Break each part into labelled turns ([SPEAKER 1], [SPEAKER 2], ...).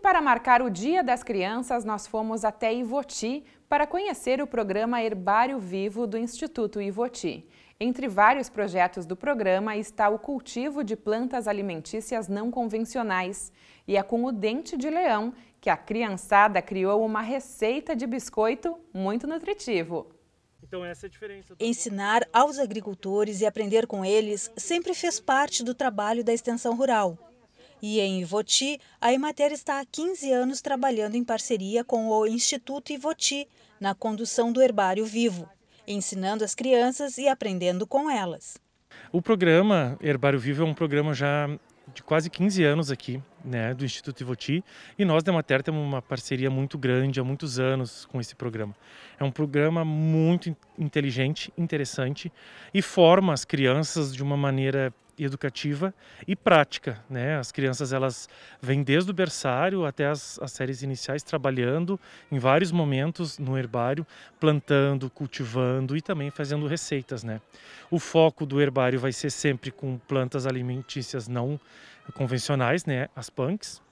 [SPEAKER 1] para marcar o Dia das Crianças, nós fomos até Ivoti para conhecer o programa Herbário Vivo do Instituto Ivoti. Entre vários projetos do programa está o cultivo de plantas alimentícias não convencionais. E é com o dente de leão que a criançada criou uma receita de biscoito muito nutritivo.
[SPEAKER 2] Então essa é a diferença.
[SPEAKER 3] Ensinar aos agricultores e aprender com eles sempre fez parte do trabalho da extensão rural. E em Ivoti, a Emater está há 15 anos trabalhando em parceria com o Instituto Ivoti na condução do herbário vivo, ensinando as crianças e aprendendo com elas.
[SPEAKER 2] O programa Herbário Vivo é um programa já de quase 15 anos aqui, né, do Instituto Ivoti, e nós da Emater temos uma parceria muito grande há muitos anos com esse programa. É um programa muito inteligente, interessante e forma as crianças de uma maneira educativa e prática, né? As crianças elas vêm desde o berçário até as, as séries iniciais trabalhando em vários momentos no herbário, plantando, cultivando e também fazendo receitas, né? O foco do herbário vai ser sempre com plantas alimentícias não convencionais, né? As punks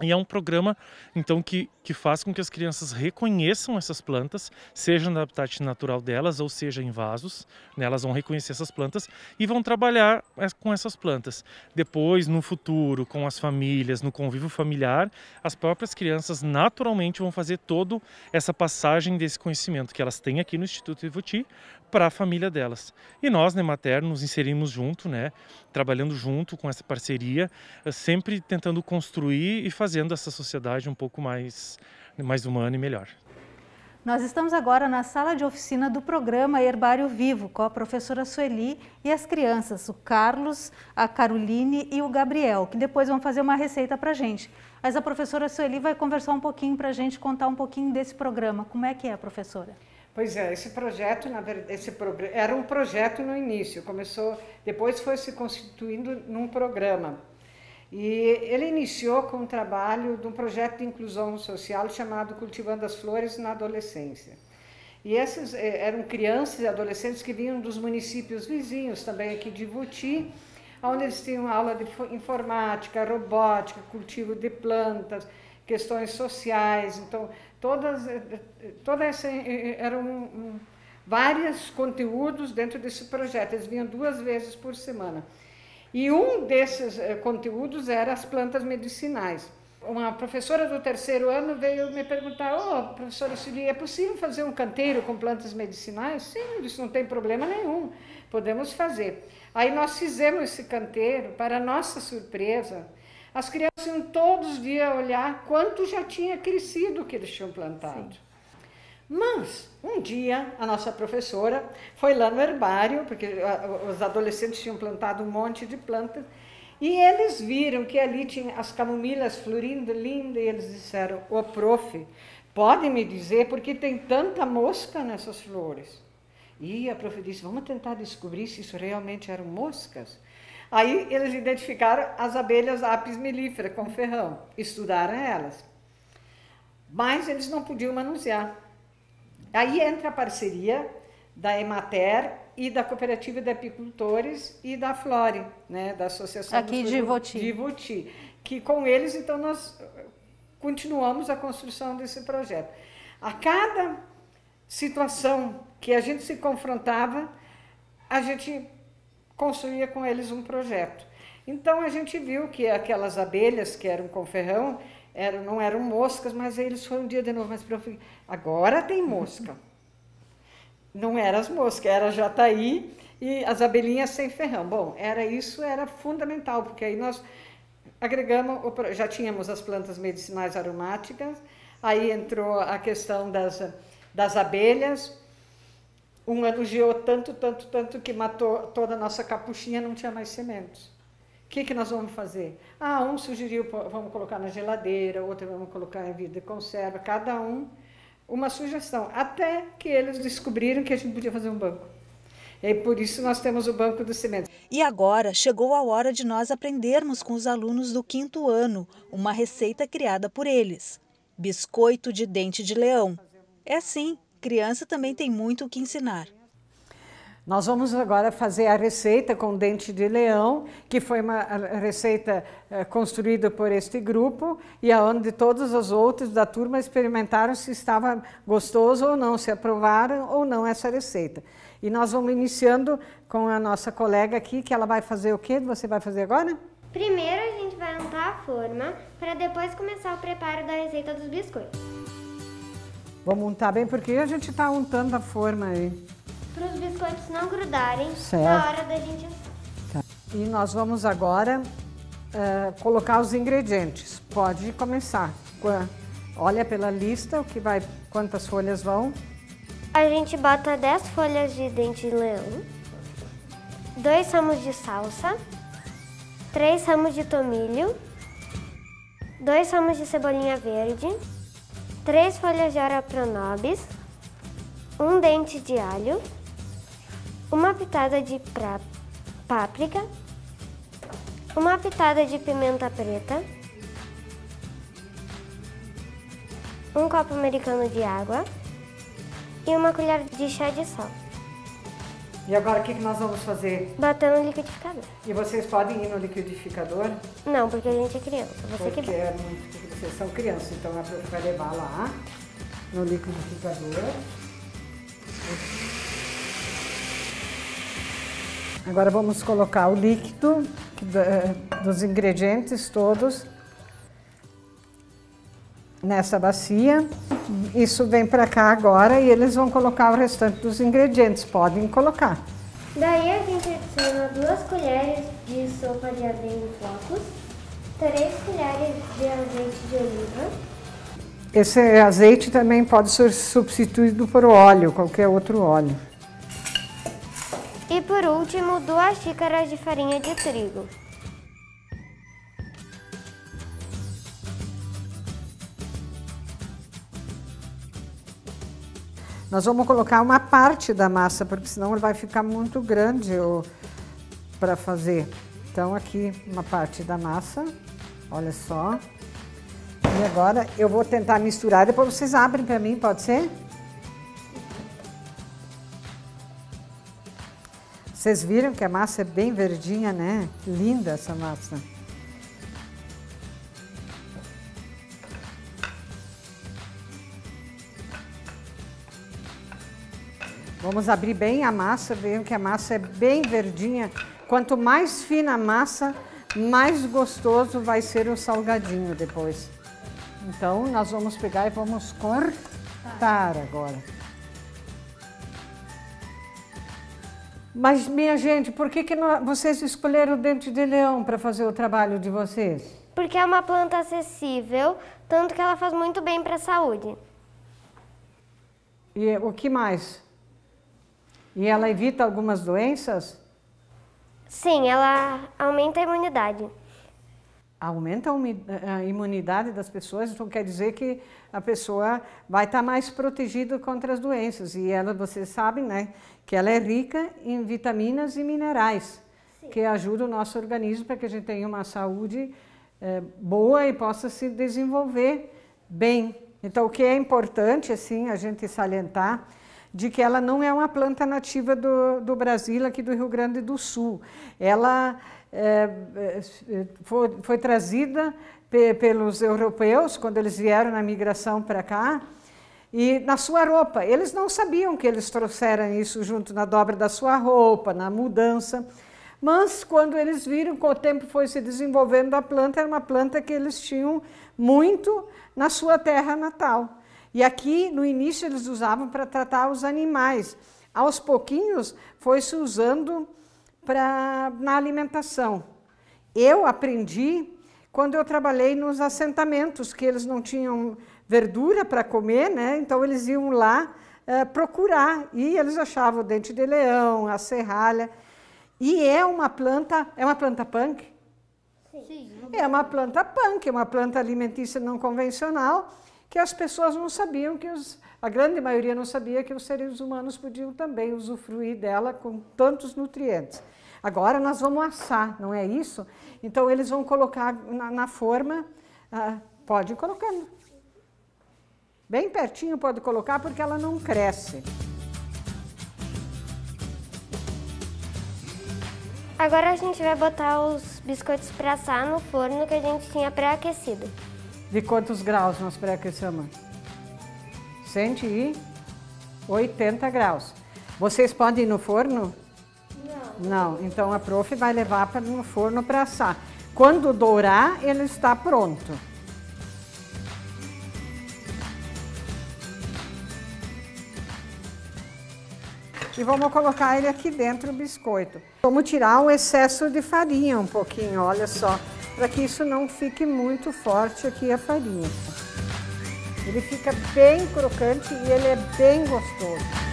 [SPEAKER 2] e é um programa, então, que, que faz com que as crianças reconheçam essas plantas, seja no habitat natural delas ou seja em vasos. Né? Elas vão reconhecer essas plantas e vão trabalhar com essas plantas. Depois, no futuro, com as famílias, no convívio familiar, as próprias crianças naturalmente vão fazer toda essa passagem desse conhecimento que elas têm aqui no Instituto Ivoti para a família delas. E nós, Nemater, nos inserimos junto, né? trabalhando junto com essa parceria, sempre tentando construir e fazendo essa sociedade um pouco mais, mais humana e melhor.
[SPEAKER 4] Nós estamos agora na sala de oficina do programa Herbário Vivo, com a professora Sueli e as crianças, o Carlos, a Caroline e o Gabriel, que depois vão fazer uma receita para a gente. Mas a professora Sueli vai conversar um pouquinho para a gente, contar um pouquinho desse programa. Como é que é, professora?
[SPEAKER 5] Pois é, esse projeto, na verdade, esse era um projeto no início, começou, depois foi se constituindo num programa. E ele iniciou com um trabalho de um projeto de inclusão social chamado Cultivando as Flores na Adolescência. E esses eh, eram crianças e adolescentes que vinham dos municípios vizinhos, também aqui de Vuti, onde eles tinham aula de informática, robótica, cultivo de plantas, questões sociais. Então, todas, eh, eh, toda essa, eram um, vários conteúdos dentro desse projeto. Eles vinham duas vezes por semana. E um desses eh, conteúdos era as plantas medicinais. Uma professora do terceiro ano veio me perguntar: oh, professora Silvia, é possível fazer um canteiro com plantas medicinais? Sim, isso não tem problema nenhum, podemos fazer. Aí nós fizemos esse canteiro, para nossa surpresa, as crianças iam todos os dias olhar quanto já tinha crescido o que eles tinham plantado. Sim. Mas, um dia, a nossa professora foi lá no herbário, porque os adolescentes tinham plantado um monte de plantas, e eles viram que ali tinha as camomilas florindo linda, e eles disseram: Ô prof, pode me dizer por que tem tanta mosca nessas flores? E a prof disse: Vamos tentar descobrir se isso realmente eram moscas. Aí eles identificaram as abelhas apis mellifera com ferrão, estudaram elas. Mas eles não podiam manusear. Aí entra a parceria da Emater e da Cooperativa de Apicultores e da Flore, né, da Associação
[SPEAKER 4] Aqui de Ivoti.
[SPEAKER 5] de Ivoti, que com eles então nós continuamos a construção desse projeto. A cada situação que a gente se confrontava, a gente construía com eles um projeto. Então a gente viu que aquelas abelhas que eram com ferrão, eram, não eram moscas, mas aí eles foram um dia de novo, mas prof, agora tem mosca. Não eram as moscas, era jataí e as abelhinhas sem ferrão. Bom, era isso, era fundamental, porque aí nós agregamos, já tínhamos as plantas medicinais aromáticas, aí entrou a questão das, das abelhas, um elogiou tanto, tanto, tanto que matou toda a nossa capuchinha, não tinha mais sementes. O que, que nós vamos fazer? Ah, um sugeriu, vamos colocar na geladeira, outro vamos colocar em vidro de conserva, cada um uma sugestão, até que eles descobriram que a gente podia fazer um banco. E por isso nós temos o Banco do Cimento.
[SPEAKER 3] E agora chegou a hora de nós aprendermos com os alunos do quinto ano uma receita criada por eles: biscoito de dente de leão. É assim, criança também tem muito o que ensinar.
[SPEAKER 5] Nós vamos agora fazer a receita com dente de leão, que foi uma receita eh, construída por este grupo e aonde todos os outros da turma experimentaram se estava gostoso ou não, se aprovaram ou não essa receita. E nós vamos iniciando com a nossa colega aqui, que ela vai fazer o que você vai fazer agora?
[SPEAKER 6] Primeiro a gente vai untar a forma para depois começar o preparo da receita dos biscoitos.
[SPEAKER 5] Vamos untar bem, porque a gente está untando a forma aí.
[SPEAKER 6] Para os biscoitos não grudarem
[SPEAKER 5] certo.
[SPEAKER 6] na hora da gente.
[SPEAKER 5] Tá. E nós vamos agora uh, colocar os ingredientes. Pode começar. Olha pela lista o que vai, quantas folhas vão.
[SPEAKER 6] A gente bota 10 folhas de dente de leão, 2 ramos de salsa, 3 ramos de tomilho, 2 ramos de cebolinha verde, 3 folhas de arapronobis, um dente de alho, uma pitada de páprica, uma pitada de pimenta preta, um copo americano de água e uma colher de chá de sal.
[SPEAKER 5] E agora o que, que nós vamos fazer?
[SPEAKER 6] Bater no liquidificador.
[SPEAKER 5] E vocês podem ir no liquidificador?
[SPEAKER 6] Não, porque a gente é criança. Você
[SPEAKER 5] porque
[SPEAKER 6] que
[SPEAKER 5] é muito, vocês são crianças, então vai levar lá no liquidificador. Agora vamos colocar o líquido dos ingredientes todos nessa bacia. Isso vem para cá agora e eles vão colocar o restante dos ingredientes. Podem colocar.
[SPEAKER 6] Daí a gente adiciona duas colheres de sopa de aveia em flocos, três colheres de azeite de oliva.
[SPEAKER 5] Esse azeite também pode ser substituído por óleo, qualquer outro óleo.
[SPEAKER 6] E por último, duas xícaras de farinha de trigo.
[SPEAKER 5] Nós vamos colocar uma parte da massa, porque senão ele vai ficar muito grande para fazer. Então aqui uma parte da massa, olha só. E agora eu vou tentar misturar, depois vocês abrem para mim, pode ser? Vocês viram que a massa é bem verdinha, né? Linda essa massa. Vamos abrir bem a massa, vejam que a massa é bem verdinha. Quanto mais fina a massa, mais gostoso vai ser o salgadinho depois. Então, nós vamos pegar e vamos cortar agora. Mas, minha gente, por que, que vocês escolheram o dente de leão para fazer o trabalho de vocês?
[SPEAKER 6] Porque é uma planta acessível, tanto que ela faz muito bem para a saúde.
[SPEAKER 5] E o que mais? E ela evita algumas doenças?
[SPEAKER 6] Sim, ela aumenta a imunidade.
[SPEAKER 5] Aumenta a imunidade das pessoas, então quer dizer que a pessoa vai estar mais protegida contra as doenças. E ela, vocês sabem, né, que ela é rica em vitaminas e minerais, Sim. que ajudam o nosso organismo para que a gente tenha uma saúde é, boa e possa se desenvolver bem. Então, o que é importante, assim, a gente salientar, de que ela não é uma planta nativa do, do Brasil, aqui do Rio Grande do Sul. Ela é, foi, foi, trazida pe, pelos europeus, quando eles vieram na migração para cá, e na sua roupa. Eles não sabiam que eles trouxeram isso junto na dobra da sua roupa, na mudança. Mas quando eles viram que o tempo foi se desenvolvendo, a planta era uma planta que eles tinham muito na sua terra natal. E aqui, no início, eles usavam para tratar os animais. Aos pouquinhos, foi se usando pra, na alimentação. Eu aprendi quando eu trabalhei nos assentamentos, que eles não tinham verdura para comer, né? então eles iam lá é, procurar, e eles achavam o dente de leão, a serralha, e é uma planta, é uma planta punk? Sim. É uma planta punk, é uma planta alimentícia não convencional, que as pessoas não sabiam que os, a grande maioria não sabia que os seres humanos podiam também usufruir dela com tantos nutrientes. Agora nós vamos assar, não é isso? Então eles vão colocar na, na forma, ah, pode ir colocando. Bem pertinho pode colocar porque ela não cresce.
[SPEAKER 6] Agora a gente vai botar os biscoitos para assar no forno que a gente tinha pré-aquecido.
[SPEAKER 5] De quantos graus nós pré-aquecemos? 180 graus. Vocês podem ir no forno?
[SPEAKER 6] Não.
[SPEAKER 5] Não. Então a prof vai levar para no forno para assar. Quando dourar, ele está pronto. E vamos colocar ele aqui dentro do biscoito. Vamos tirar o excesso de farinha um pouquinho, olha só, para que isso não fique muito forte aqui a farinha. Ele fica bem crocante e ele é bem gostoso.